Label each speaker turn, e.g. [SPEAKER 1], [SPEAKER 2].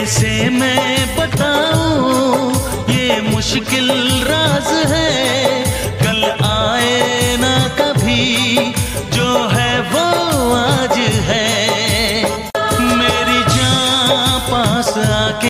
[SPEAKER 1] कैसे मैं बताऊँ? ये मुश्किल रहा